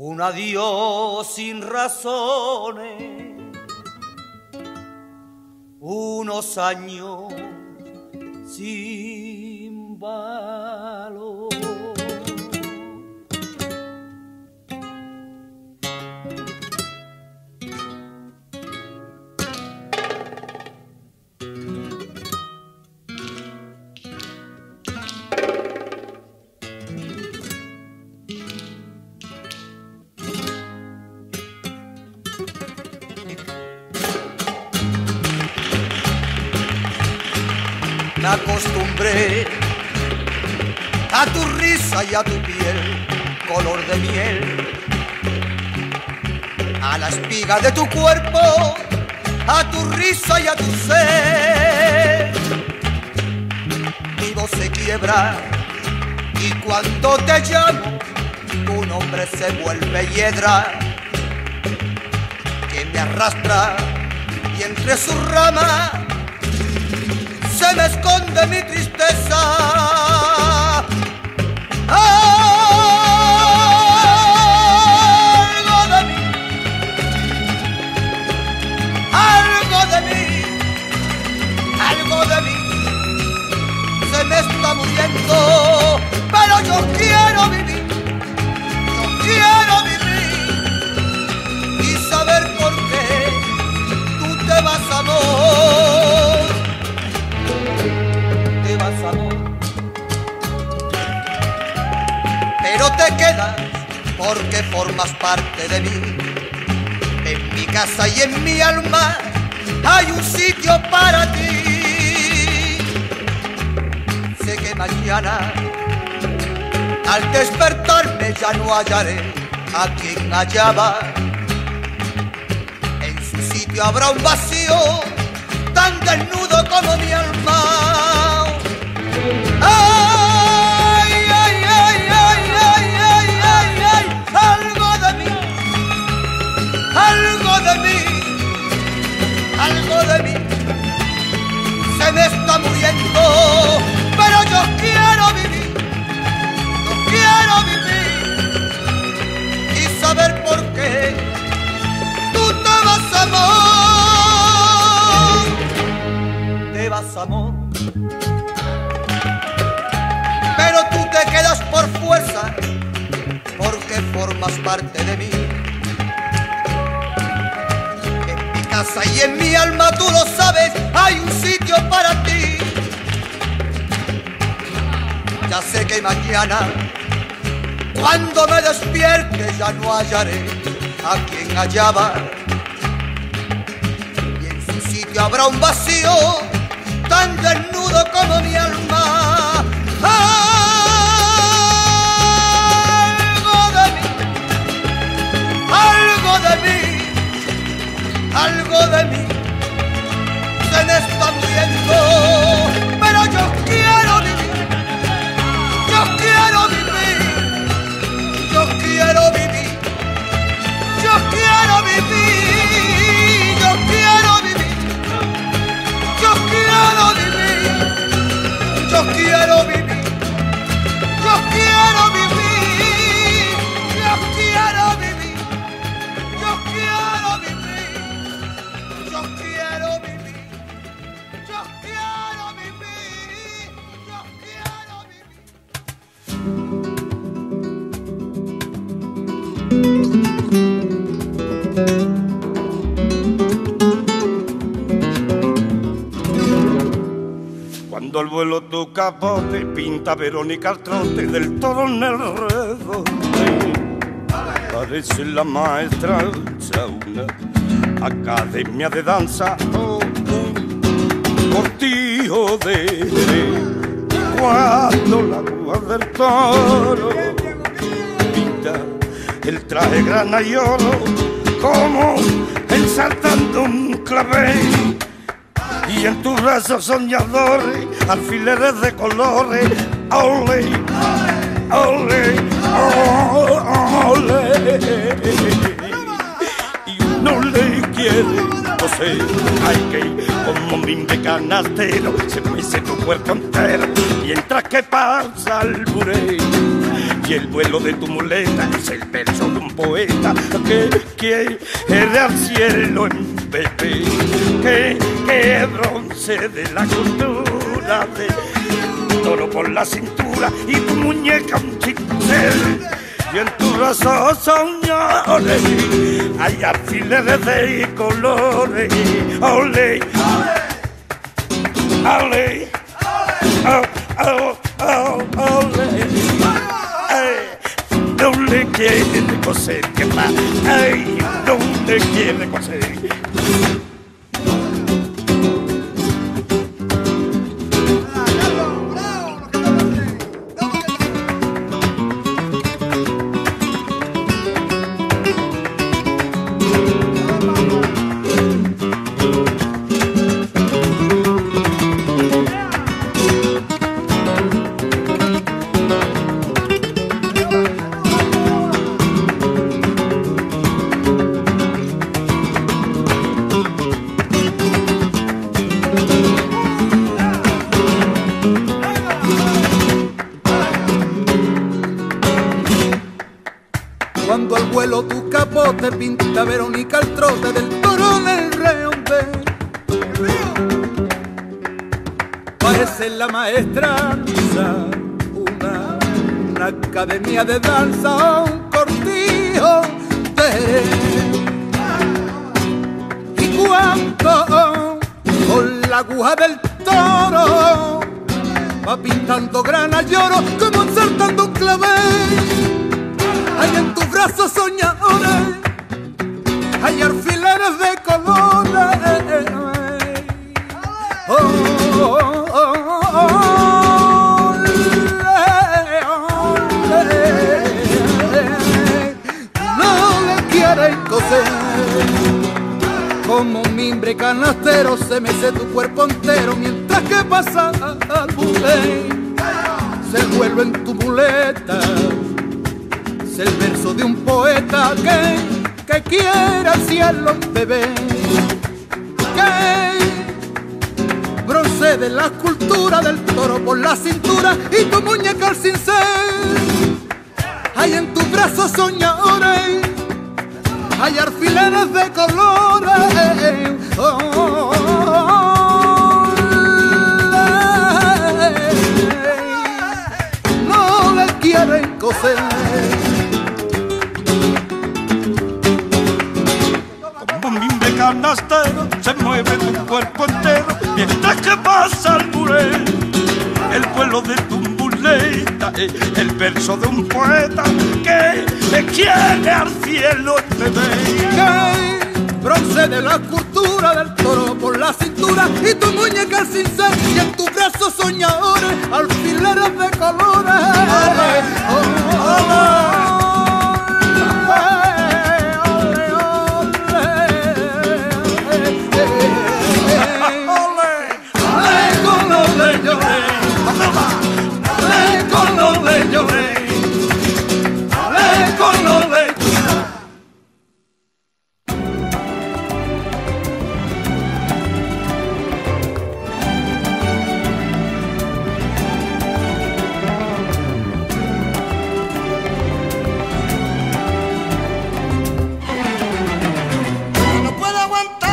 Un adiós sin razones, unos años sin valor. Me acostumbré a tu risa y a tu piel, color de miel, a la espiga de tu cuerpo, a tu risa y a tu ser. Mi voz se quiebra y cuando te llamo, tu nombre se vuelve hiedra que me arrastra y entre sus ramas se me esconde mi tristeza. Algo hallaré a quien hallaba. En su sitio habrá un vacío tan desnudo como mi alma. Ay, ay, ay, ay, ay, ay, ay, ay, algo de mí, algo de mí, algo de mí se me está muriendo, amor. Pero tú te quedas por fuerza, porque formas parte de mí. En mi casa y en mi alma, tú lo sabes, hay un sitio para ti. Ya sé que mañana, cuando me despierte, ya no hallaré a quien hallaba. Y en su sitio habrá un vacío tan desnudo como mi alma. Algo de mí, algo de mí, algo de mí se me está muriendo, pero yo quiero vivir, yo quiero vivir, yo quiero vivir, yo quiero vivir, quiero vivir, yo quiero Cuando el vuelo tu capote pinta Verónica al trote del toro en el redote. Parece la maestra una academia de danza o un cortijo de cuando la rúa del toro pinta el traje grana y oro como ensartando un clavel y en tus brazos soñadores, alfileres de colores, ole, ole, ole. Y uno le quiere, no sé, hay que como mi canastero, se mece tu cuerpo entero, mientras que pasa el buré. y el vuelo de tu muleta es el verso de un poeta que quiere al cielo en bebé, que, que bronce de la cultura de toro por la cintura y tu muñeca un chincel y en tu brazo soñores hay alfileres de colores ole ole ole ole ¿Dónde quiere coser? ¿Qué más? Ay, ¿dónde quiere coser? De danza un cortijo de y cuando con la aguja del toro va pintando grana lloro como saltando un clavel. Hay en tus brazos soñadores hay alfileres de colores oh, Como un mimbre canastero se mece tu cuerpo entero mientras que pasa al bulé. Se vuelve en tu muleta. Es el verso de un poeta que, que quiere al cielo bebé. Que procede la escultura del toro por la cintura y tu muñeca al cincel. Hay en tus brazos soñadores hay alfileres de colores. De tu el verso de un poeta que le quiere al cielo el bebé. bronce de la cultura del toro por la cintura y tu muñeca sin ser y en tu brazo soñadores alfileres de colores. una aguantar.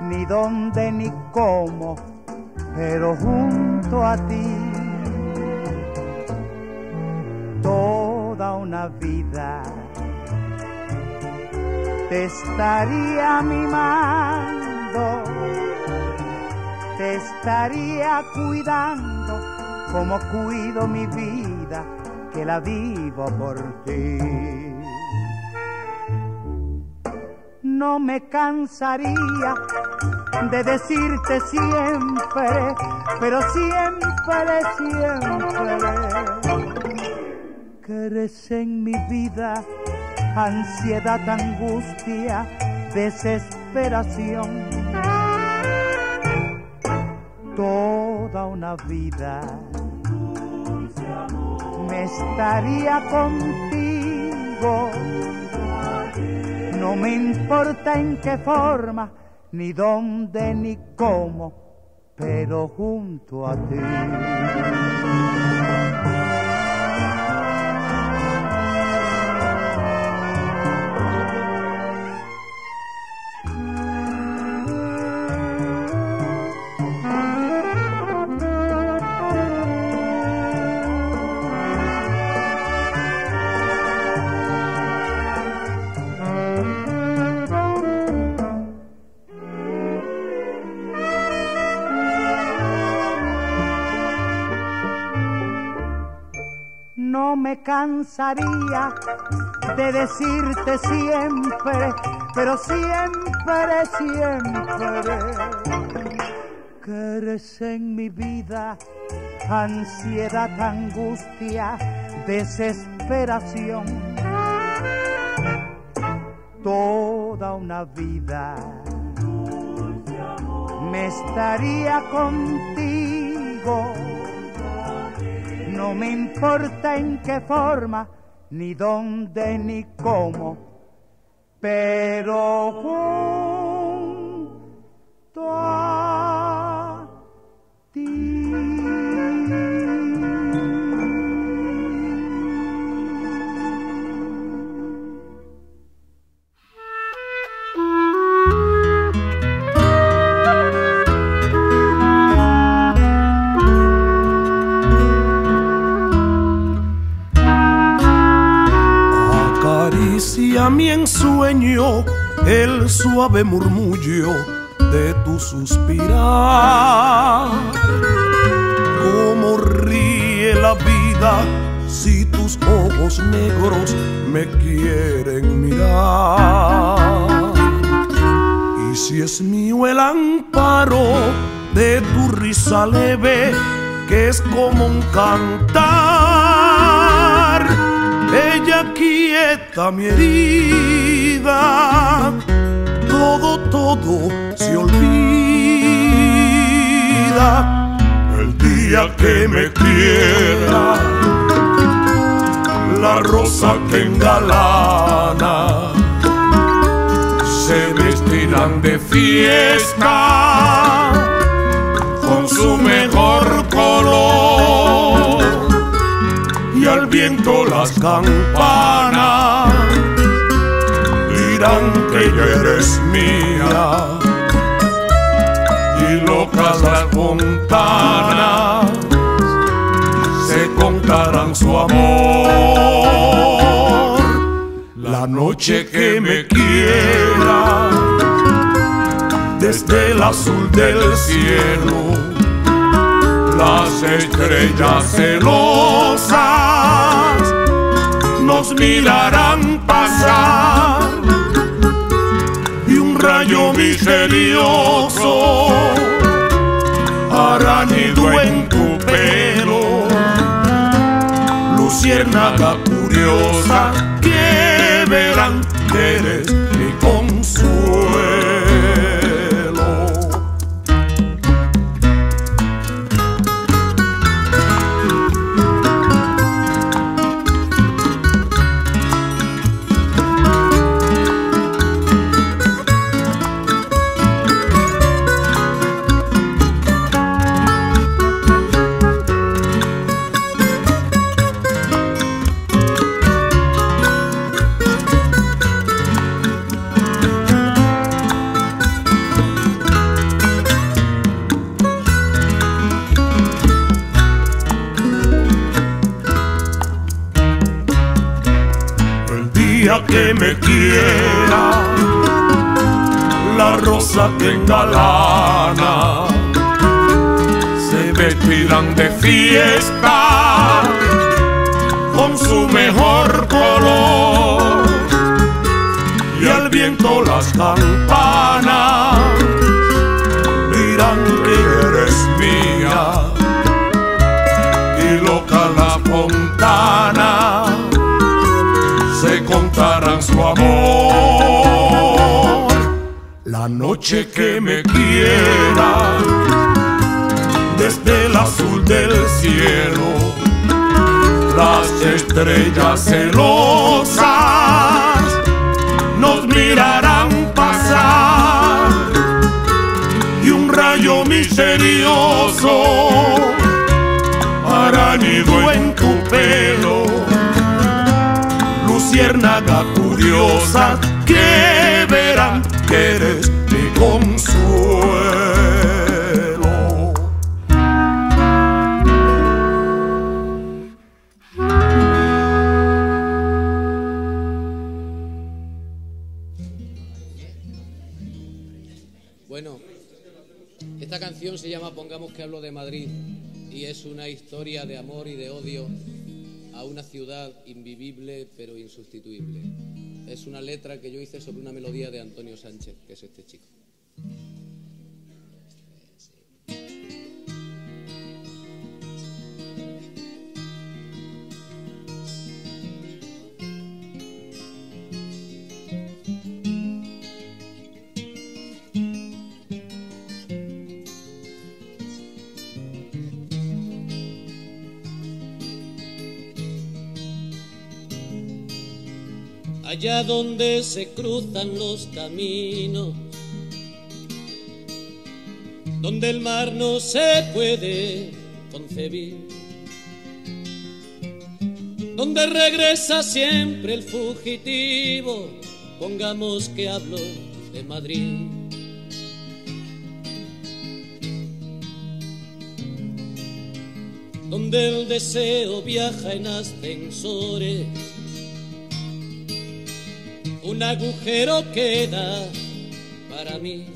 Ni dónde, ni cómo, pero junto a ti toda una vida te estaría mimando, te estaría cuidando como cuido mi vida, que la vivo por ti. No me cansaría de decirte siempre, pero siempre, siempre, que en mi vida ansiedad, angustia, desesperación. Toda una vida me estaría contigo. No me importa en qué forma, ni dónde, ni cómo, pero junto a ti. Cansaría de decirte siempre, pero siempre, siempre, que eres en mi vida ansiedad, angustia, desesperación. Toda una vida me estaría contigo no me importa en qué forma, ni dónde, ni cómo, pero mi ensueño el suave murmullo de tu suspirar. Cómo ríe la vida si tus ojos negros me quieren mirar. Y si es mío el amparo de tu risa leve, que es como un cantar ella quieta mi herida, todo, todo se olvida. El día que me quiera, la rosa que engalana se vestirán de fiesta con su mejor color al viento las campanas. Dirán que ya eres mía. Y locas las fontanas se contarán su amor. La noche que me quiera desde el azul del cielo las estrellas celosas nos mirarán pasar. Y un rayo misterioso hará nido en tu pelo, luciérnaga curiosa tenga lana, se vestirán de fiesta con su mejor color. Y al viento las campanas dirán que eres mía. Y loca la fontana la noche que me quiera desde el azul del cielo las estrellas celosas nos mirarán pasar y un rayo misterioso hará nido en tu pelo, luciérnaga curiosa que verán que mi consuelo. se llama Pongamos que hablo de Madrid y es una historia de amor y de odio a una ciudad invivible pero insustituible. Es una letra que yo hice sobre una melodía de Antonio Sánchez, que es este chico. Allá donde se cruzan los caminos, donde el mar no se puede concebir, donde regresa siempre el fugitivo, pongamos que hablo de Madrid. Donde el deseo viaja en ascensores un agujero queda para mí.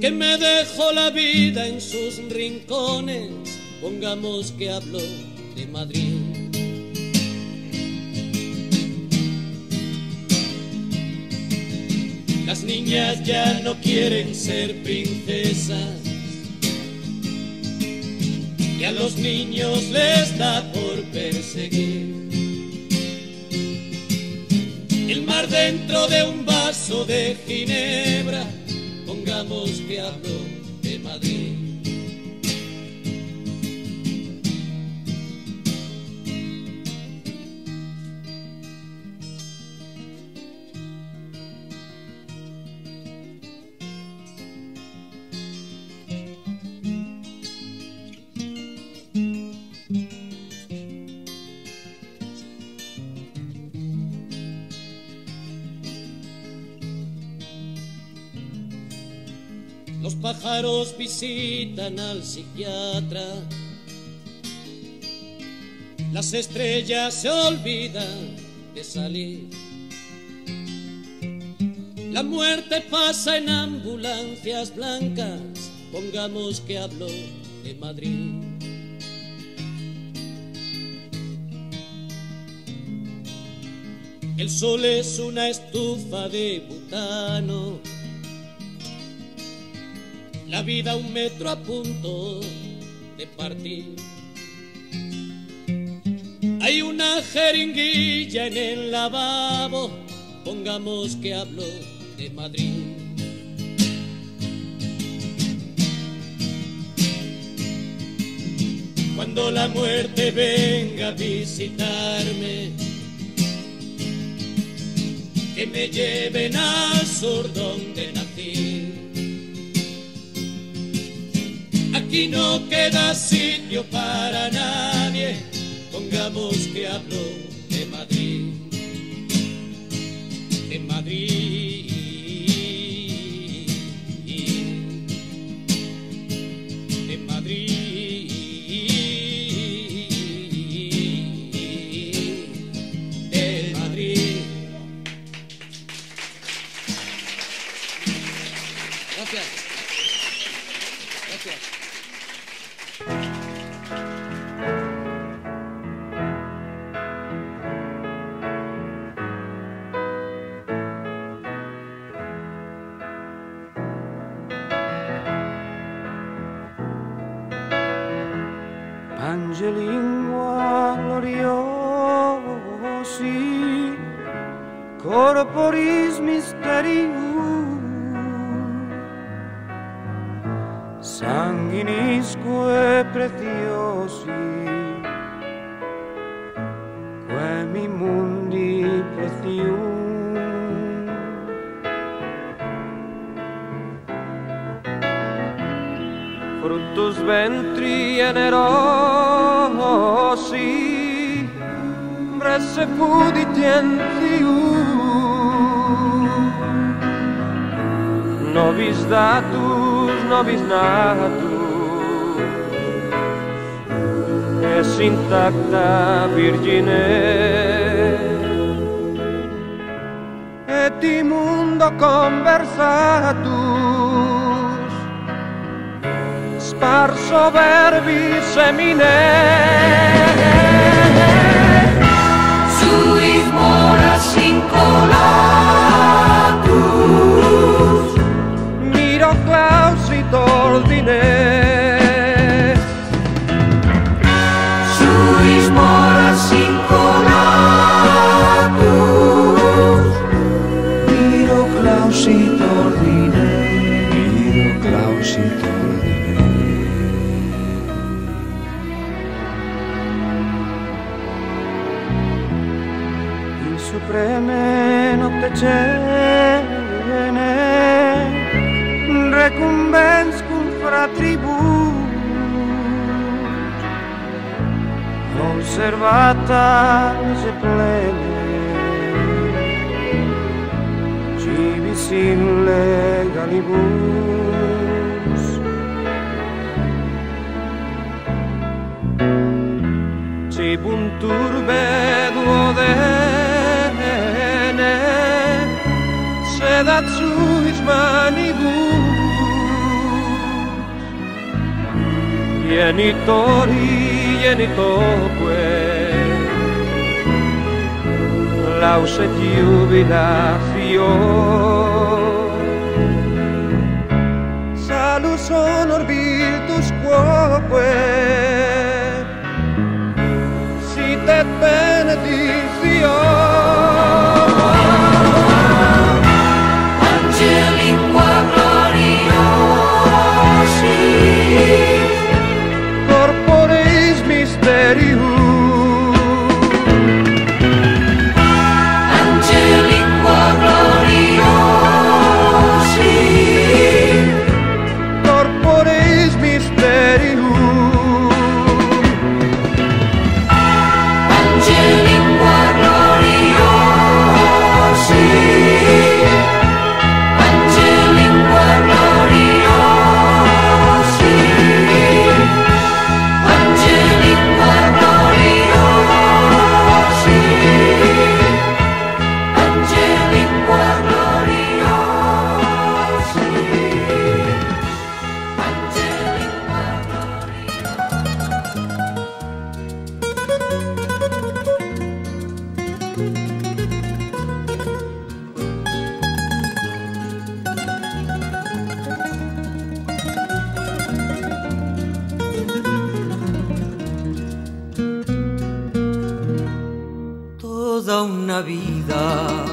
Que me dejó la vida en sus rincones, pongamos que hablo de Madrid. Las niñas ya no quieren ser princesas y a los niños les da por perseguir el mar dentro de un vaso de ginebra, pongamos que hablo pájaros visitan al psiquiatra. Las estrellas se olvidan de salir. La muerte pasa en ambulancias blancas. Pongamos que hablo de Madrid. El sol es una estufa de butano la vida un metro a punto de partir. Hay una jeringuilla en el lavabo, pongamos que hablo de Madrid. Cuando la muerte venga a visitarme, que me lleven al sur donde nací. Aquí no queda sitio para nadie, pongamos que hablo de Madrid, de Madrid. Angelingua gloriosi corporis mysterium sanguinisque preciosi quemi mundi precium fructus ventri generosi bresse puditientium nobis datus nobis natus. Es intacta virgine. Et immundo conversatus sparso verbi semine Suis moras incolatus miro clausit ordine Genitori genitoque lauset jubilatio Salus honor virtus quoque sit et benedictio toda una vida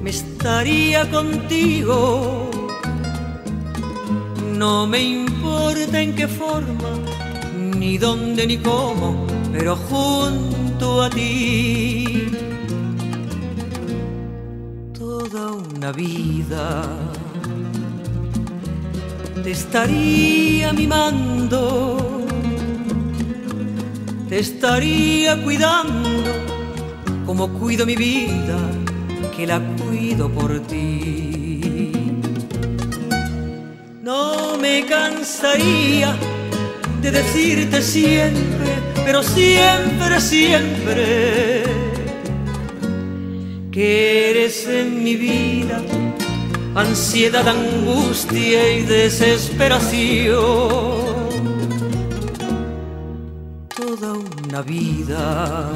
me estaría contigo. No me importa en qué forma, ni dónde ni cómo, pero junto a ti. Toda una vida te estaría mimando te estaría cuidando como cuido mi vida, que la cuido por ti. No me cansaría de decirte siempre, pero siempre, siempre, que eres en mi vida ansiedad, angustia y desesperación. Vida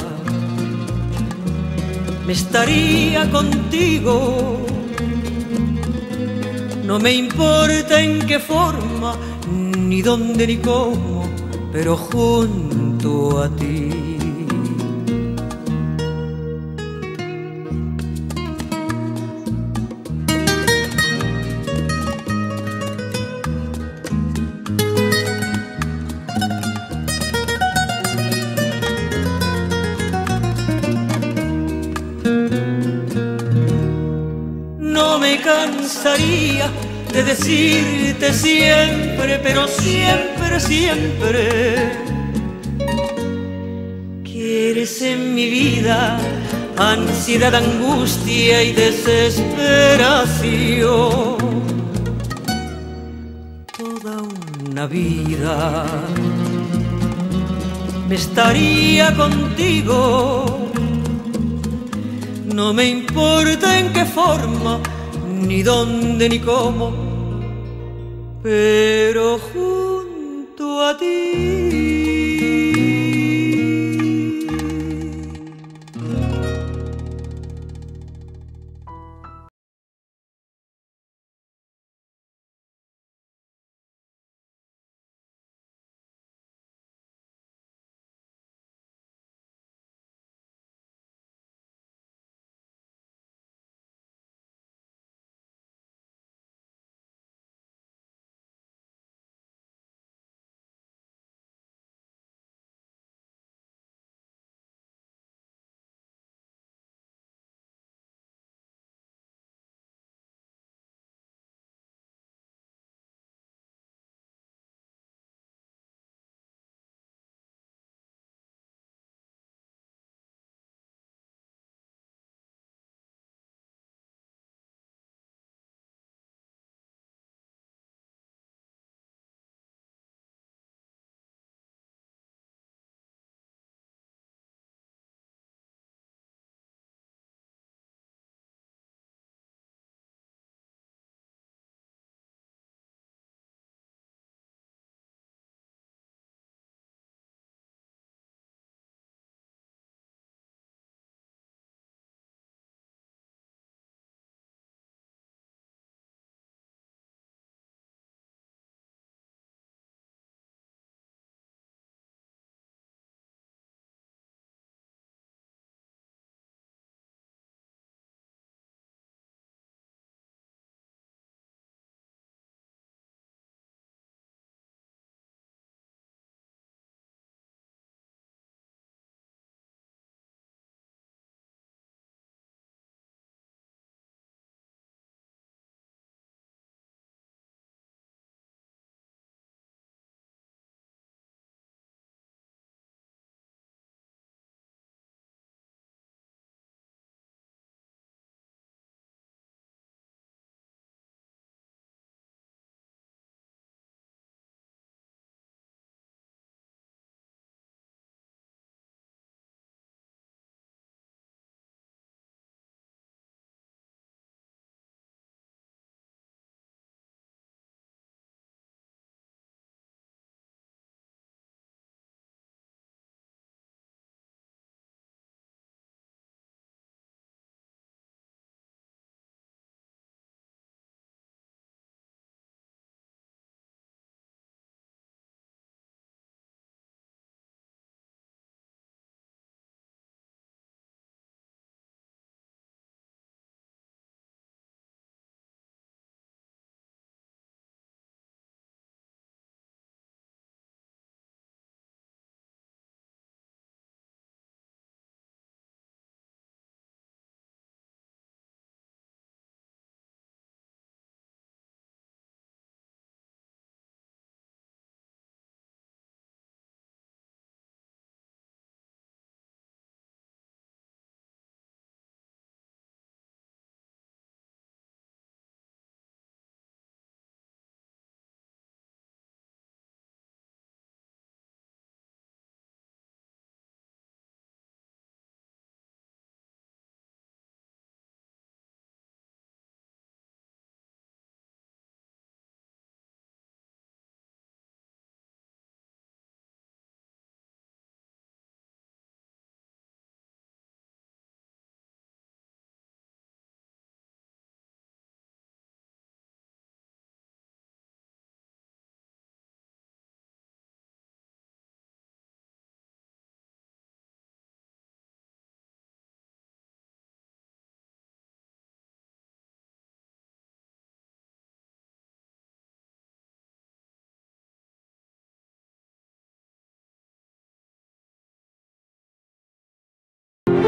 me estaría contigo. No me importa en qué forma, ni dónde ni cómo, pero junto a ti. De decirte siempre, pero siempre, siempre, que eres en mi vida ansiedad, angustia y desesperación. Toda una vida me estaría contigo no me importa en qué forma, ni dónde, ni cómo, pero junto a ti.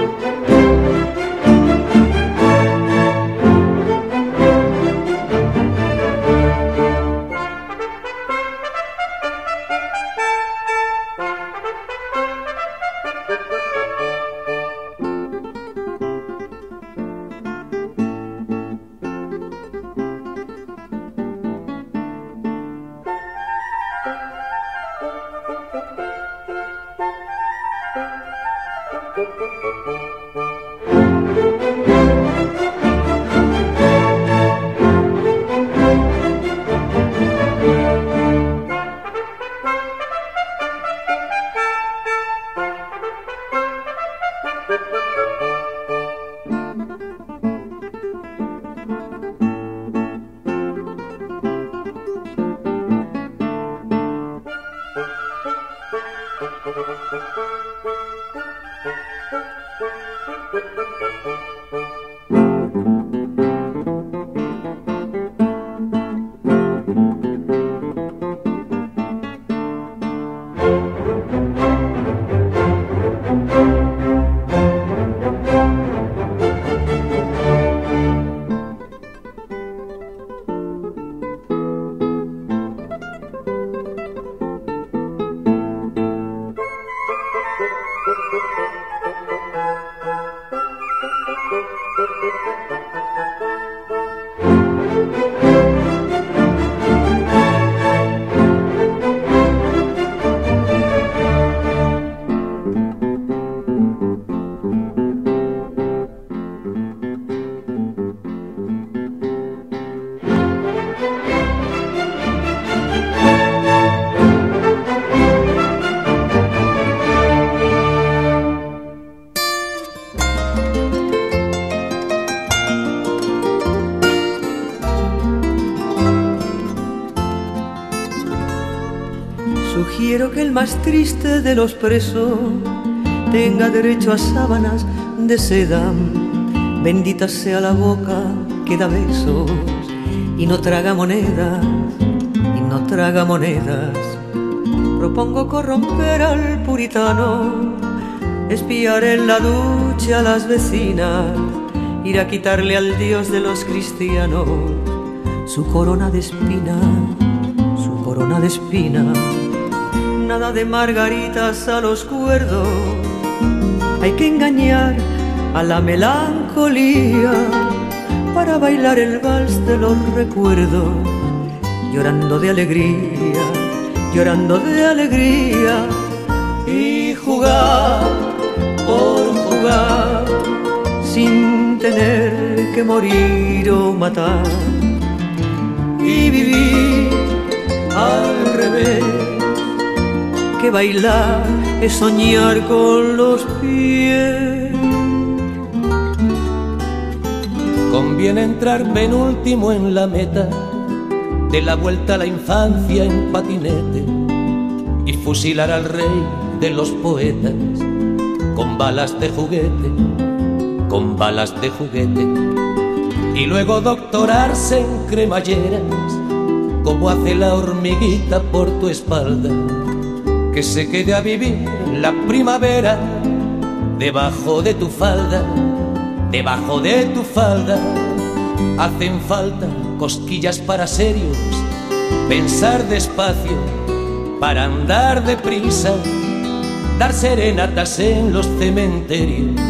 Sugiero que Más triste de los presos. Tenga derecho a sábanas de seda. Bendita sea la boca que da besos. Y no traga monedas, y no traga monedas. Propongo corromper al puritano, espiar en la ducha a las vecinas, ir a quitarle al Dios de los cristianos su corona de espina, su corona de espina nada de margaritas a los cuerdos. Hay que engañar a la melancolía para bailar el vals de los recuerdos, llorando de alegría, llorando de alegría. Y jugar por jugar sin tener que morir o matar. Y vivir al revés bailar es soñar con los pies. Conviene entrar penúltimo en la meta de la vuelta a la infancia en patinete y fusilar al rey de los poetas con balas de juguete, con balas de juguete y luego doctorarse en cremalleras como hace la hormiguita por tu espalda que se quede a vivir la primavera debajo de tu falda, debajo de tu falda. Hacen falta cosquillas para serios, pensar despacio para andar deprisa, dar serenatas en los cementerios,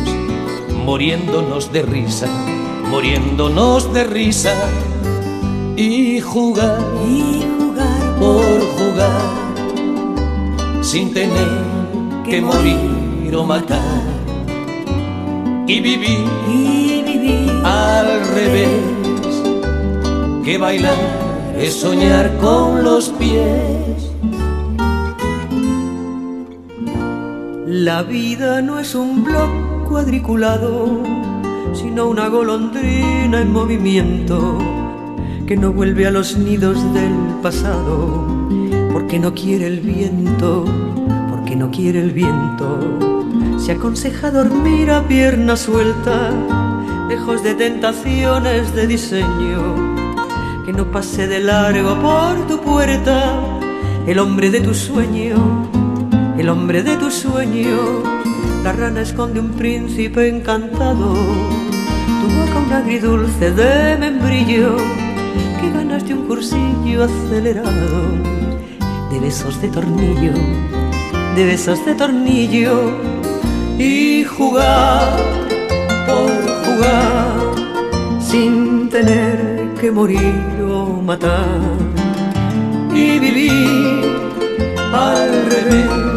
muriéndonos de risa, muriéndonos de risa y jugar, Y jugar por jugar sin tener que morir o matar. Y vivir vivir al revés que bailar es soñar con los pies. La vida no es un blog cuadriculado, sino una golondrina en movimiento que no vuelve a los nidos del pasado, porque no quiere el viento, porque no quiere el viento. Se aconseja dormir a pierna suelta, lejos de tentaciones de diseño, que no pase de largo por tu puerta el hombre de tu sueño el hombre de tu sueño. La rana esconde un príncipe encantado, tu boca un agridulce de membrillo, que ganas de un cursillo acelerado, de besos de tornillo, de besos de tornillo, y jugar por jugar, sin tener que morir o matar, y vivir al revés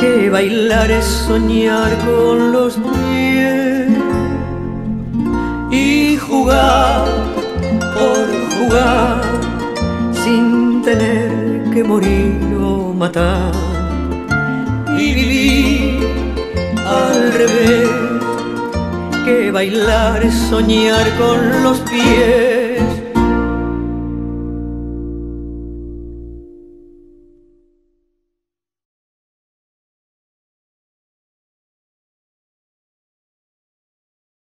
que bailar es soñar con los pies y jugar por jugar morir o matar y vivir al revés que bailar soñar con los pies